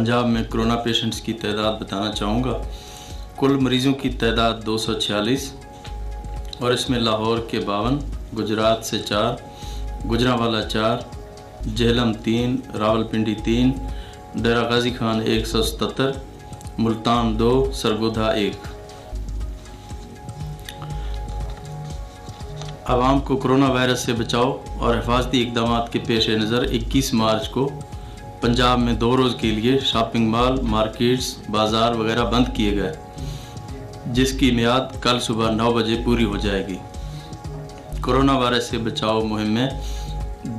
پنجاب میں corona patients کی تعداد بتانا چاہوں گا۔ کل مریضوں کی تعداد دو سو چھالیس اور اس میں لاہور کے باون، گجرات سے چار گجراوالا چار، جہلم تین راول پنڈی تین دیرہ غازی خان ایک سو ستتر، ملتان دو سرگودھا ایک۔ عوام کو کرونا وائرس سے بچاؤ اور حفاظتی اقدامات کے پیش نظر اکیس مارچ کو پنجاب میں دو روز کے لیے شاپنگ مال، مارکیٹس، بازار وغیرہ بند کیے گئے، جس کی میعاد کل صبح نو بجے پوری ہو جائے گی۔ کرونا وائرس سے بچاؤ مہم میں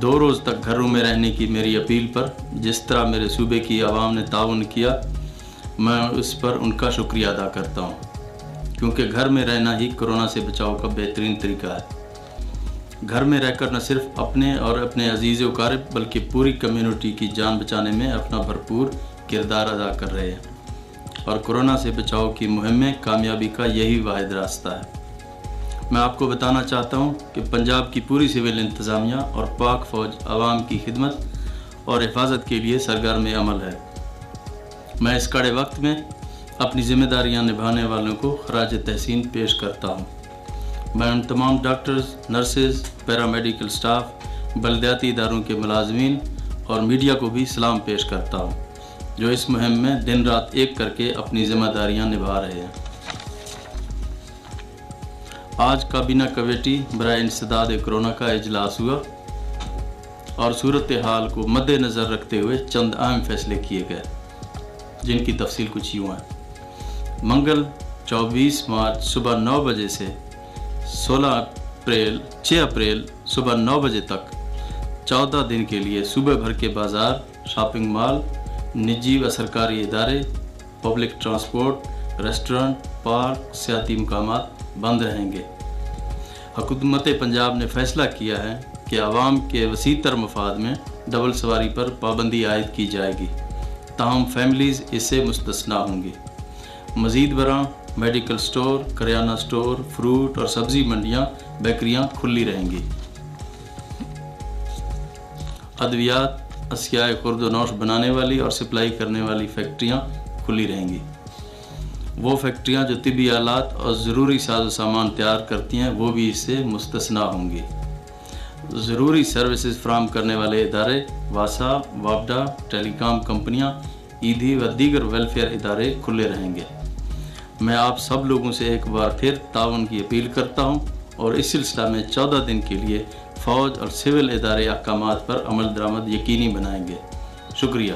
دو روز تک گھروں میں رہنے کی میری اپیل پر، جس طرح میرے صوبے کی عوام نے تعاون کیا، میں اس پر ان کا شکریہ ادا کرتا ہوں، کیونکہ گھر میں رہنا ہی کرونا سے بچاؤ کا بہترین طریقہ ہے۔ گھر میں رہ کر نہ صرف اپنے اور اپنے عزیز و قارب بلکہ پوری کمیونٹی کی جان بچانے میں اپنا بھرپور کردار ادا کر رہے ہیں۔ اور کرونا سے بچاؤ کی مہم میں کامیابی کا یہی واحد راستہ ہے۔ میں آپ کو بتانا چاہتا ہوں کہ پنجاب کی پوری سول انتظامیہ اور پاک فوج عوام کی خدمت اور حفاظت کے لیے سرگرم عمل ہے۔ میں اس کڑے وقت میں اپنی ذمہ داریاں نبھانے والوں کو خراج تحسین پیش کرتا ہوں۔ میں ان تمام ڈاکٹرز، نرسز، پیرامیڈیکل اسٹاف بلدیاتی اداروں کے ملازمین اور میڈیا کو بھی سلام پیش کرتا ہوں، جو اس مہم میں دن رات ایک کر کے اپنی ذمہ داریاں نبھا رہے ہیں۔ آج کابینہ کمیٹی برائے انسداد کرونا کا اجلاس ہوا اور صورتحال کو مد نظر رکھتے ہوئے چند اہم فیصلے کیے گئے، جن کی تفصیل کچھ یوں ہے منگل چوبیس مارچ صبح نو بجے سے سولہ اپریل، چھ اپریل صبح نو بجے تک۔ چودہ دن کے لیے صبح بھر کے بازار، شاپنگ مال، نجی و سرکاری ادارے، پبلک ٹرانسپورٹ، ریسٹورنٹ، پارک، سیاحتی مقامات بند رہیں گے۔ حکومت پنجاب نے فیصلہ کیا ہے کہ عوام کے وسیع تر مفاد میں ڈبل سواری پر پابندی عائد کی جائے گی۔ تاہم فیملیز اس سے مستثنا ہوں گی۔ مزید برآں میڈیکل سٹور، کریانہ سٹور، فروٹ اور سبزی منڈیاں، بیکریاں کھلی رہیں گی۔ ادویات اسیاء خرد و نوش بنانے والی اور سپلائی کرنے والی فیکٹریاں کھلی رہیں گی۔ وہ فیکٹریاں جو طبی آلات اور ضروری ساز و سامان تیار کرتی ہیں، وہ بھی اس سے مستثنا ہوں گی۔ ضروری سروسز فراہم کرنے والے ادارے واسا واپڈا ٹیلی کام کمپنیاں، ایدھی و دیگر ویلفیئر ادارے کھلے رہیں گے۔ میں آپ سب لوگوں سے ایک بار پھر تعاون کی اپیل کرتا ہوں اور اس سلسلہ میں چودہ دن کے لیے فوج اور سول ادارے احکامات پر عمل درآمد یقینی بنائیں گے۔ شکریہ۔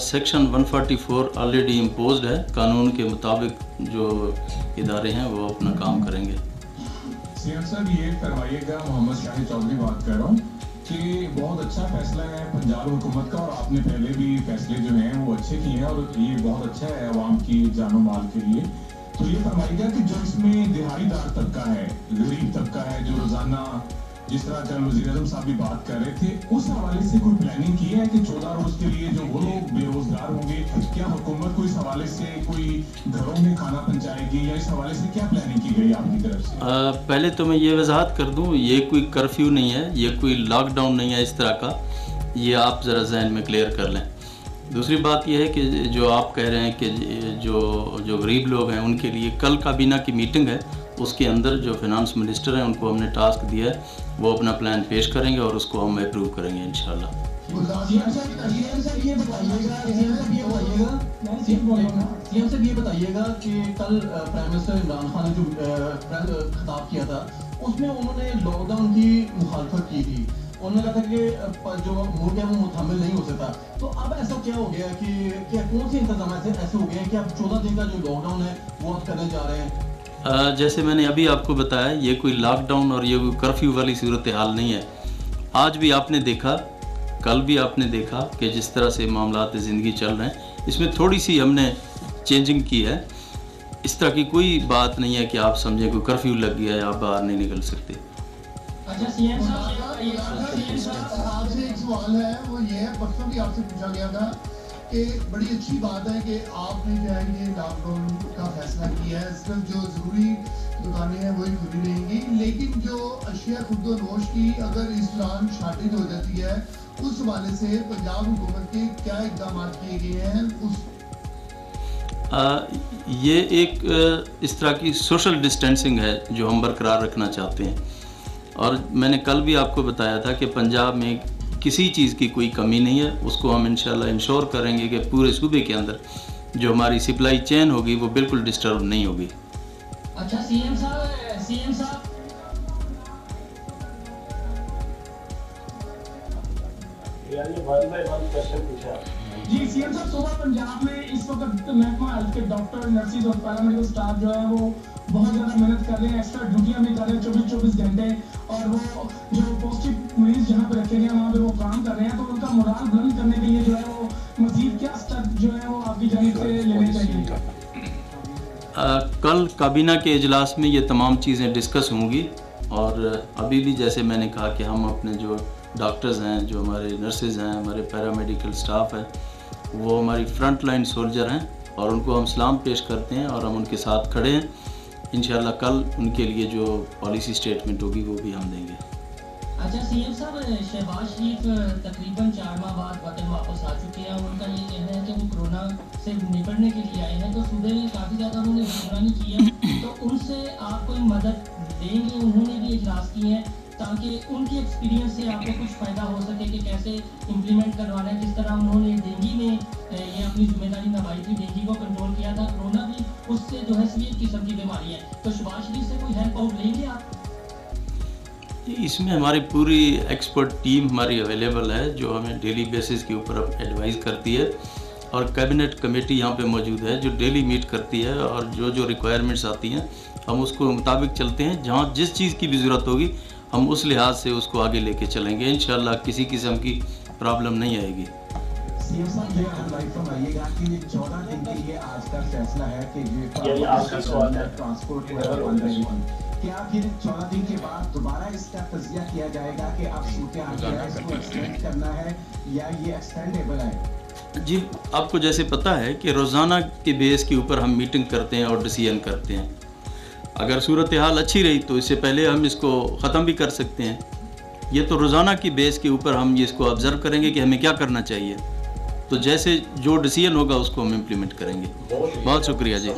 Section one forty four already imposed ہے۔ قانون کے مطابق جو ادارے ہیں وہ اپنا کام کریں گے۔ سیاد صاحب یہ فرمائیے گا، محمد شاہد چودھری بات کر رہا ہوں کہ بہت اچھا فیصلہ ہے پنجاب حکومت کا، اور آپ نے پہلے بھی فیصلے جو ہیں وہ اچھے کیے ہیں، اور یہ بہت اچھا ہے عوام کی جان و مال کے لیے۔ تو یہ فرمائیے گا کہ جو اس میں دہائی دار طبقہ ہے، غریب طبقہ ہے، جو روزانہ جس طرح کل وزیر اعظم صاحب بھی بات کر رہے تھے، اس حوالے سے کوئی پلاننگ کی ہے کہ چودہ روز کے لیے جو وہ لوگ بے روزگار ہوں گے، کیا حکومت حوالے سے کوئی گھروں میں کھانا پہنچائے گی یا اس حوالے سے کیا پلاننگ کی گئی آپ کی طرف سے؟ پہلے تو میں یہ وضاحت کر دوں، یہ کوئی کرفیو نہیں ہے، یہ کوئی لاک ڈاؤن نہیں ہے اس طرح کا، یہ آپ ذرا ذہن میں کلیئر کر لیں۔ دوسری بات یہ ہے کہ جو آپ کہہ رہے ہیں کہ جو جو غریب لوگ ہیں، ان کے لیے کل کابینہ کی میٹنگ ہے، اس کے اندر جو فنانس منسٹر ہیں، ان کو ہم نے ٹاسک دیا ہے، وہ اپنا پلان پیش کریں گے اور اس کو ہم اپروو کریں گے انشاءاللہ۔ یہ بتائیے گا کہ کل پرائم منسٹر عمران خان نے جو خطاب کیا تھا اس میں انہوں نے لاک ڈاؤن کی مخالفت کی تھی انہوں نے کہا تھا کہ جو ملک ہے وہ متحمل نہیں ہو سکتا تو اب ایسا کیا ہو گیا کہ کون سے ایسے ہو گئے ہیں کہ اب چودہ دن کا جو لاک ڈاؤن ہے وہ کرنے جا رہے ہیں جیسے میں نے ابھی آپ کو بتایا، یہ کوئی لاک ڈاؤن اور یہ کوئی کرفیو والی صورتحال نہیں ہے۔ آج بھی آپ نے دیکھا کل بھی آپ نے دیکھا کہ جس طرح سے معاملات زندگی چل رہے ہیں، اس میں تھوڑی سی ہم نے چینجنگ کی ہے۔ اس طرح کی کوئی بات نہیں ہے کہ آپ سمجھیں کوئی کرفیو لگ گیا ہے، آپ باہر نہیں نکل سکتے۔ اچھا، آپ سے ایک سوال ہے، وہ یہ ہے پرسوں بھی آپ سے پوچھا گیا تھا کہ بڑی اچھی بات ہے کہ آپ نے جو ہے یہ لاک ڈاؤن کا فیصلہ کیا ہے۔ صرف جو ضروری دکانیں ہیں، وہی کھلی رہیں گی۔ لیکن جو اشیاء خود و نوش کی اگر اس دوران شارٹیج ہو جاتی ہے اس حوالے سے پنجاب حکومت کے کیا اقدامات کیے گئے ہیں؟ اس یہ ایک اس طرح کی سوشل ڈسٹینسنگ ہے جو ہم برقرار رکھنا چاہتے ہیں۔ اور میں نے کل بھی آپ کو بتایا تھا کہ پنجاب میں کسی چیز کی کوئی کمی نہیں ہے۔ اس کو ہم انشاءاللہ انشور کریں گے کہ پورے صوبے کے اندر جو ہماری سپلائی چین ہوگی وہ بالکل ڈسٹرب نہیں ہوگی۔ اچھا سی ایم صاحب سی ایم صاحب جی سی ایم صاحب صبح پنجاب میں اس وقت محکمہ ہیلتھ کے ڈاکٹر نرسز اور پیرامیڈیکل سٹاف جو ہے وہ بہت زیادہ محنت کر رہے ہیں ایکسٹرا ڈیوٹیاں بھی کر رہے ہیں چوبیس چوبیس گھنٹے۔ اور وہ جو مریض جہاں پہ رکھے گئے ہیں وہاں پہ وہ کام کر رہے ہیں۔ تو ان کا مورال بلند کرنے کے لیے جو ہے وہ مزید کیا اسٹیپ جو ہے وہ آپ کی جانب سے لینے چاہیے؟ کل کابینہ کے اجلاس میں یہ تمام چیزیں ڈسکس ہوں گی۔ اور ابھی بھی جیسے میں نے کہا کہ ہم اپنے جو ڈاکٹرز ہیں، جو ہمارے نرسز ہیں، ہمارے پیرامیڈیکل سٹاف ہے وہ ہماری فرنٹ لائن سولجر ہیں اور ان کو ہم سلام پیش کرتے ہیں اور ہم ان کے ساتھ کھڑے ہیں۔ انشاءاللہ کل ان کے لیے جو پالیسی سٹیٹمنٹ ہوگی وہ بھی ہم دیں گے۔ اچھا سی ایم صاحب، شہباز شریف، تقریباً چار ماہ بعد وطن واپس آ چکے ہیں اور ان کا یہ کہنا ہے کہ وہ کرونا سے نپٹنے کے لیے آئے ہیں۔ تو صوبے میں کافی زیادہ انہوں نے حکمرانی کی ہے۔ تو ان سے آپ کوئی مدد دیں گے؟ انہوں نے بھی اجلاس کیے ہیں۔ تاکہ ان کے ایکسپیرینس سے آپ کو کچھ فائدہ ہو سکے کہ کیسے امپلیمنٹ کروانا ہے جس طرح انہوں نے ڈینگی میں یہ اپنی ذمہ داری نبھائی تھی ڈینگی کو کنٹرول کیا تھا، کرونا بھی اس سے جو ہے سویٹ قسم کی بیماری ہے۔ تو شہباز جی، شریف سے کوئی ہیلپ آؤٹ لیں گے آپ؟ جی، اس میں ہماری پوری ایکسپرٹ ٹیم ہماری اویلیبل ہے، جو ہمیں ڈیلی بیسس کے اوپر ایڈوائز کرتی ہے۔ اور کیبنٹ کمیٹی یہاں پہ موجود ہے، جو ڈیلی میٹ کرتی ہے۔ اور جو جو ریکوائرمنٹس آتی ہیں، ہم اس کو مطابق چلتے ہیں، جہاں جس چیز کی بھی ضرورت ہوگی ہم اس لحاظ سے اس کو آگے لے کے چلیں گے۔ انشاءاللہ کسی قسم کی پرابلم نہیں آئے گی۔ یعنی آپ کا سوال ہے۔ ٹرانسپورٹ وغیرہ بند رہے گی کیا پھر چودہ دن کے بعد دوبارہ اس کا تجزیہ کیا جائے گا کہ اب صورتحال کیا ہے اس کو ایکسٹینڈ کرنا ہے یا یہ ایکسٹینڈیبل ہے؟ جی آپ کو جیسے پتہ ہے کہ روزانہ کے بیس کے اوپر ہم میٹنگ کرتے ہیں اور ڈسیزن کرتے ہیں۔ اگر صورتحال اچھی رہی تو اس سے پہلے ہم اس کو ختم بھی کر سکتے ہیں۔ یہ تو روزانہ کی بیس کے اوپر ہم اس کو آبزرو کریں گے کہ ہمیں کیا کرنا چاہیے۔ تو جیسے جو ڈسیزن ہوگا اس کو ہم امپلیمنٹ کریں گے۔ بہت شکریہ۔ جی۔